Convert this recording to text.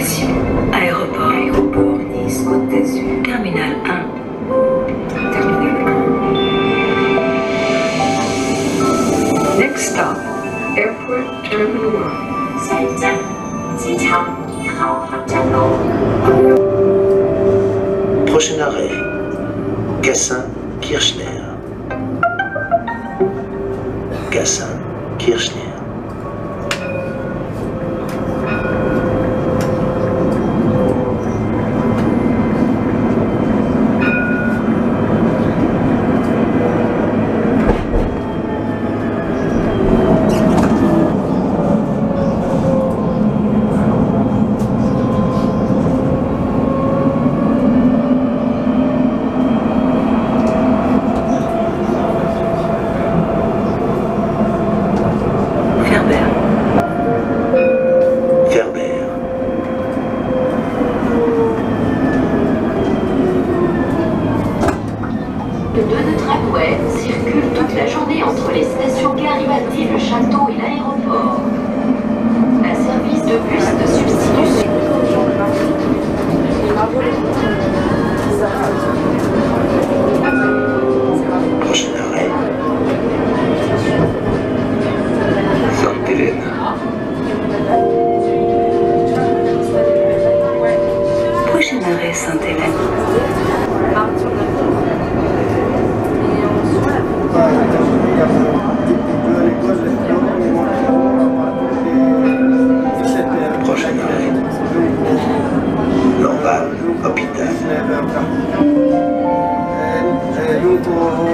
Aéroport. Aéroport Nice, Côte d'Azur. Terminal 1. Terminal 1. Next stop. Airport Terminal 1. Prochain arrêt. Cassin Kirchner. Cassin Kirchner. Tramway circule toute la journée entre les stations Garibaldi, le château et l'aéroport. Un service de bus people